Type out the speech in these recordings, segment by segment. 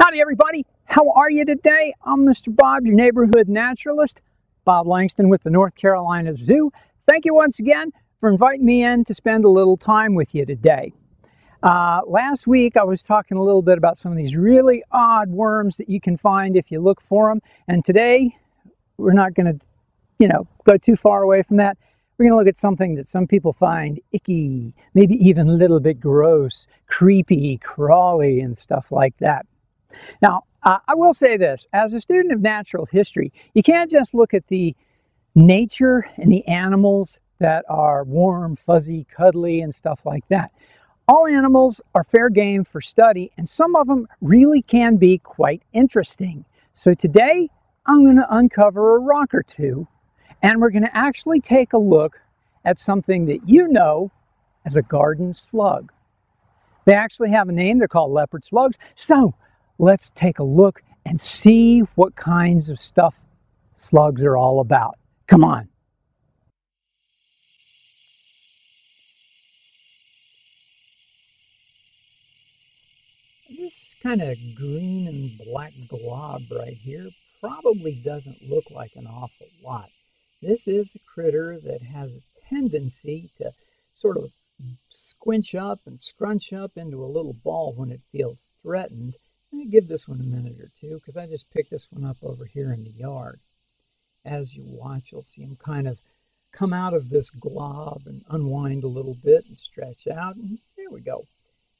Howdy, everybody. How are you today? I'm Mr. Bob, your neighborhood naturalist, Bob Langston with the North Carolina Zoo. Thank you once again for inviting me in to spend a little time with you today. Uh, last week, I was talking a little bit about some of these really odd worms that you can find if you look for them. And today, we're not going to, you know, go too far away from that. We're going to look at something that some people find icky, maybe even a little bit gross, creepy, crawly, and stuff like that. Now, uh, I will say this as a student of natural history, you can't just look at the nature and the animals that are warm, fuzzy, cuddly, and stuff like that. All animals are fair game for study, and some of them really can be quite interesting. So today, I'm going to uncover a rock or two, and we're going to actually take a look at something that you know as a garden slug. They actually have a name, they're called leopard slugs. So let's take a look and see what kinds of stuff slugs are all about. Come on. This kind of green and black glob right here probably doesn't look like an awful lot. This is a critter that has a tendency to sort of squinch up and scrunch up into a little ball when it feels threatened. Give this one a minute or two because I just picked this one up over here in the yard. As you watch, you'll see him kind of come out of this glob and unwind a little bit and stretch out. And there we go.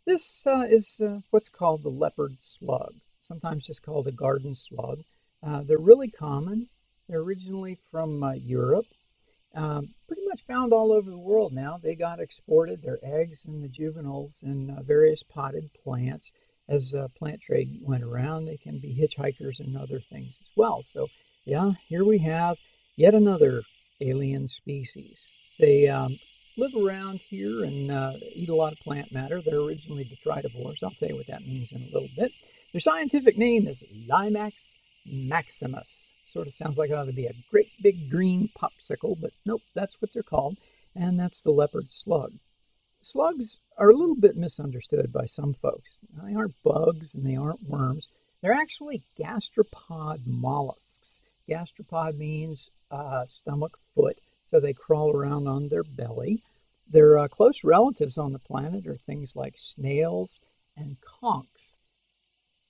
This uh, is uh, what's called the leopard slug, sometimes just called a garden slug. Uh, they're really common. They're originally from uh, Europe, um, pretty much found all over the world now. They got exported, their eggs and the juveniles, in uh, various potted plants. As uh, plant trade went around, they can be hitchhikers and other things as well. So, yeah, here we have yet another alien species. They um, live around here and uh, eat a lot of plant matter. They're originally detritivores. I'll tell you what that means in a little bit. Their scientific name is Limax maximus. Sort of sounds like it ought to be a great big green popsicle, but nope, that's what they're called, and that's the leopard slug. Slugs are a little bit misunderstood by some folks. They aren't bugs and they aren't worms. They're actually gastropod mollusks. Gastropod means uh, stomach, foot, so they crawl around on their belly. Their uh, close relatives on the planet are things like snails and conchs.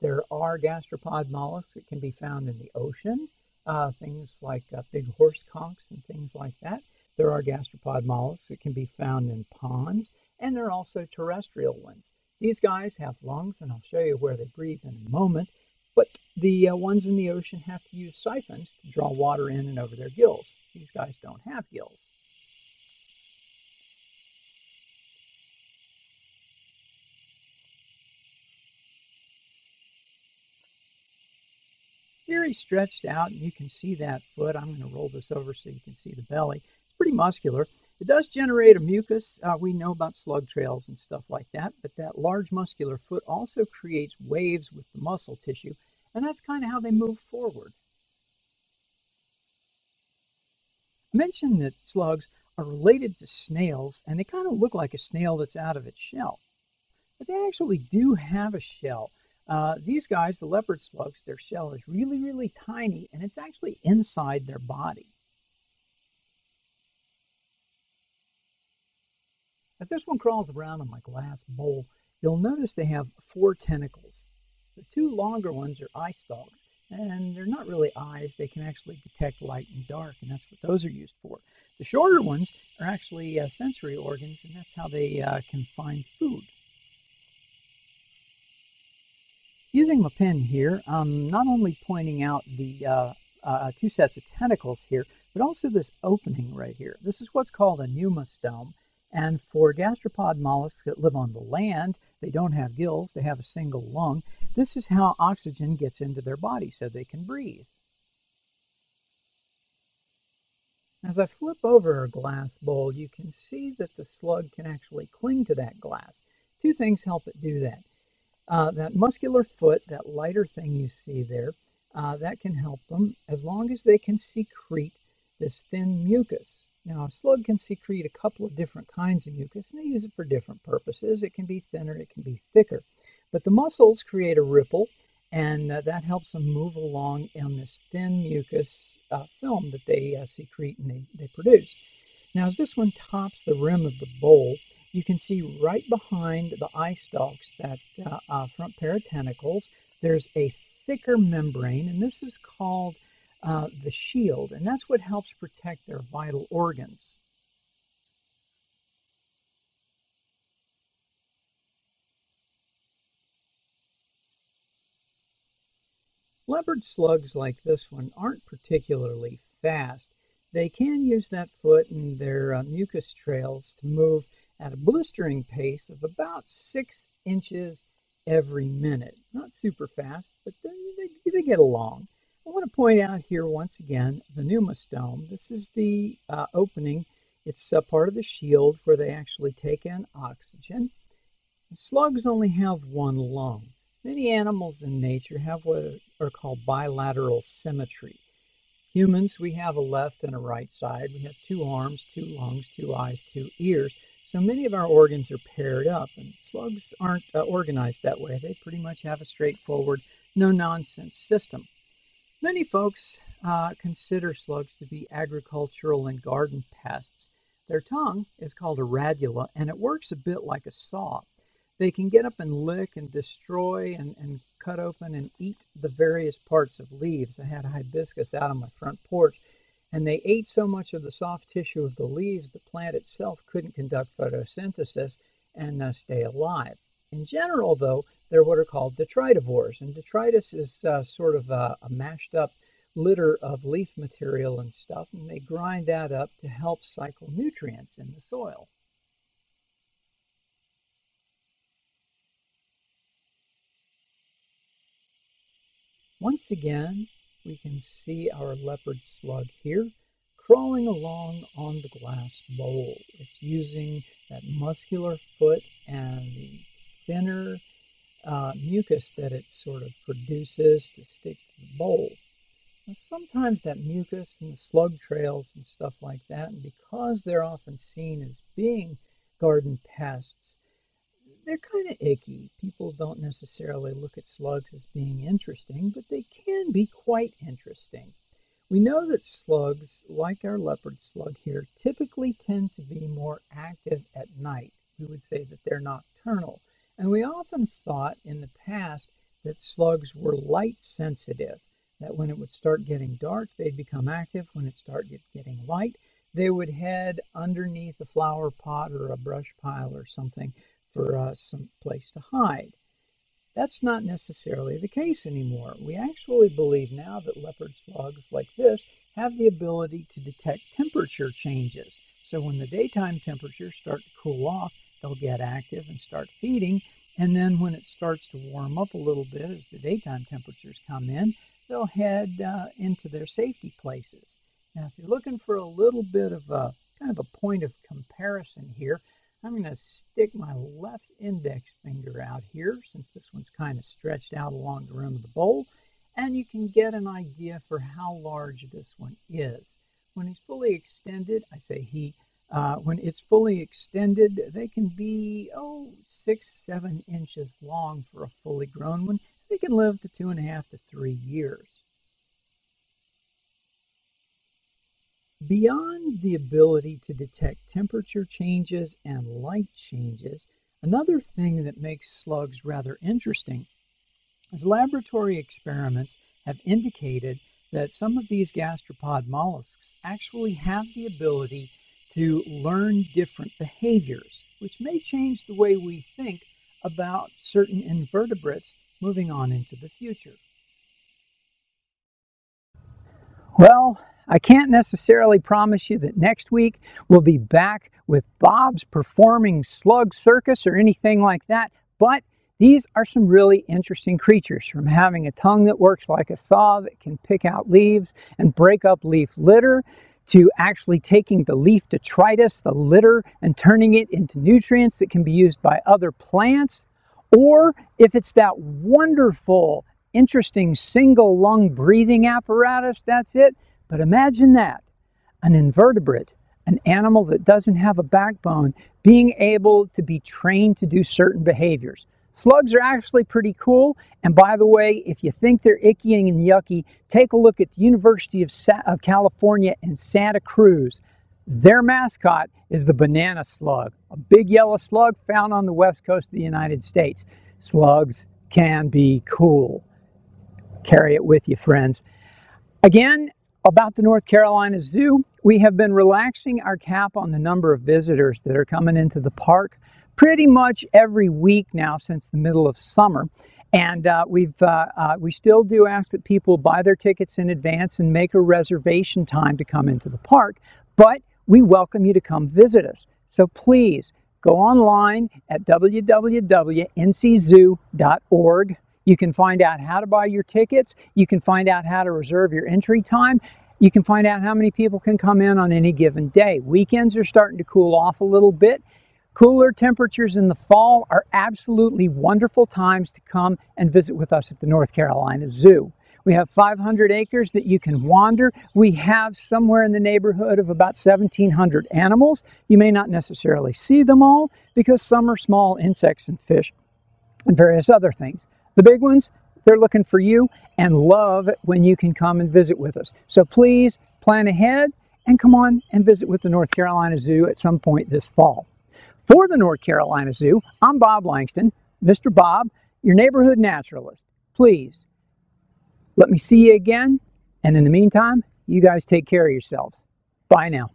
There are gastropod mollusks that can be found in the ocean, uh, things like uh, big horse conchs and things like that. There are gastropod mollusks that can be found in ponds, and there are also terrestrial ones. These guys have lungs, and I'll show you where they breathe in a moment. But the uh, ones in the ocean have to use siphons to draw water in and over their gills. These guys don't have gills. Very stretched out, and you can see that foot. I'm going to roll this over so you can see the belly. It's pretty muscular. It does generate a mucus. Uh, we know about slug trails and stuff like that, but that large muscular foot also creates waves with the muscle tissue, and that's kind of how they move forward. I mentioned that slugs are related to snails, and they kind of look like a snail that's out of its shell. But they actually do have a shell. Uh, these guys, the leopard slugs, their shell is really, really tiny, and it's actually inside their body. As this one crawls around in my glass bowl, you'll notice they have four tentacles. The two longer ones are eye stalks, and they're not really eyes. They can actually detect light and dark, and that's what those are used for. The shorter ones are actually uh, sensory organs, and that's how they uh, can find food. Using my pen here, I'm not only pointing out the uh, uh, two sets of tentacles here, but also this opening right here. This is what's called a pneumostome, and for gastropod mollusks that live on the land, they don't have gills, they have a single lung. This is how oxygen gets into their body so they can breathe. As I flip over a glass bowl, you can see that the slug can actually cling to that glass. Two things help it do that. Uh, that muscular foot, that lighter thing you see there, uh, that can help them as long as they can secrete this thin mucus. Now, a slug can secrete a couple of different kinds of mucus, and they use it for different purposes. It can be thinner, it can be thicker. But the muscles create a ripple, and uh, that helps them move along in this thin mucus uh, film that they uh, secrete and they, they produce. Now, as this one tops the rim of the bowl, you can see right behind the eye stalks, that uh, uh, front pair of tentacles, there's a thicker membrane, and this is called uh, the shield, and that's what helps protect their vital organs. Leopard slugs like this one aren't particularly fast. They can use that foot and their uh, mucus trails to move at a blistering pace of about six inches every minute. Not super fast, but they, they, they get along. I want to point out here once again the pneumostome. This is the uh, opening. It's a part of the shield where they actually take in oxygen. Slugs only have one lung. Many animals in nature have what are called bilateral symmetry. Humans, we have a left and a right side. We have two arms, two lungs, two eyes, two ears. So many of our organs are paired up, and slugs aren't uh, organized that way. They pretty much have a straightforward, no nonsense system. Many folks uh, consider slugs to be agricultural and garden pests. Their tongue is called a radula, and it works a bit like a saw. They can get up and lick and destroy and, and cut open and eat the various parts of leaves. I had a hibiscus out on my front porch, and they ate so much of the soft tissue of the leaves, the plant itself couldn't conduct photosynthesis and uh, stay alive. In general, though, they're what are called detritivores, and detritus is uh, sort of a, a mashed up litter of leaf material and stuff, and they grind that up to help cycle nutrients in the soil. Once again, we can see our leopard slug here crawling along on the glass bowl. It's using that muscular foot and the thinner uh, mucus that it sort of produces to stick to the bowl. Now, sometimes that mucus and the slug trails and stuff like that, and because they're often seen as being garden pests, they're kind of icky. People don't necessarily look at slugs as being interesting, but they can be quite interesting. We know that slugs, like our leopard slug here, typically tend to be more active at night. We would say that they're nocturnal. And we often thought in the past that slugs were light sensitive, that when it would start getting dark, they'd become active. When it started getting light, they would head underneath a flower pot or a brush pile or something for uh, some place to hide. That's not necessarily the case anymore. We actually believe now that leopard slugs like this have the ability to detect temperature changes. So when the daytime temperatures start to cool off, they'll get active and start feeding. And then when it starts to warm up a little bit as the daytime temperatures come in, they'll head uh, into their safety places. Now, if you're looking for a little bit of a kind of a point of comparison here, I'm going to stick my left index finger out here since this one's kind of stretched out along the rim of the bowl and you can get an idea for how large this one is. When he's fully extended, I say he, uh, when it's fully extended, they can be, oh, six, seven inches long for a fully grown one. They can live to two and a half to three years. Beyond the ability to detect temperature changes and light changes, another thing that makes slugs rather interesting is laboratory experiments have indicated that some of these gastropod mollusks actually have the ability to learn different behaviors, which may change the way we think about certain invertebrates moving on into the future. Well, I can't necessarily promise you that next week we'll be back with Bob's performing slug circus or anything like that, but these are some really interesting creatures from having a tongue that works like a saw that can pick out leaves and break up leaf litter to actually taking the leaf detritus, the litter, and turning it into nutrients that can be used by other plants. Or if it's that wonderful, interesting single lung breathing apparatus, that's it. But imagine that an invertebrate, an animal that doesn't have a backbone, being able to be trained to do certain behaviors. Slugs are actually pretty cool. And by the way, if you think they're icky and yucky, take a look at the University of, Sa of California in Santa Cruz. Their mascot is the banana slug, a big yellow slug found on the west coast of the United States. Slugs can be cool. Carry it with you, friends. Again, about the North Carolina Zoo, we have been relaxing our cap on the number of visitors that are coming into the park pretty much every week now since the middle of summer. And uh, we've uh, uh, we still do ask that people buy their tickets in advance and make a reservation time to come into the park. But we welcome you to come visit us. So please go online at www.nczoo.org. You can find out how to buy your tickets. You can find out how to reserve your entry time. You can find out how many people can come in on any given day. Weekends are starting to cool off a little bit. Cooler temperatures in the fall are absolutely wonderful times to come and visit with us at the North Carolina Zoo. We have 500 acres that you can wander. We have somewhere in the neighborhood of about 1,700 animals. You may not necessarily see them all because some are small insects and fish and various other things. The big ones, they're looking for you and love when you can come and visit with us. So please plan ahead and come on and visit with the North Carolina Zoo at some point this fall. For the North Carolina Zoo, I'm Bob Langston, Mr. Bob, your neighborhood naturalist. Please let me see you again, and in the meantime, you guys take care of yourselves. Bye now.